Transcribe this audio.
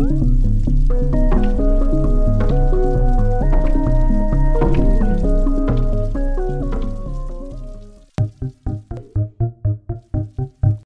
thank hum? you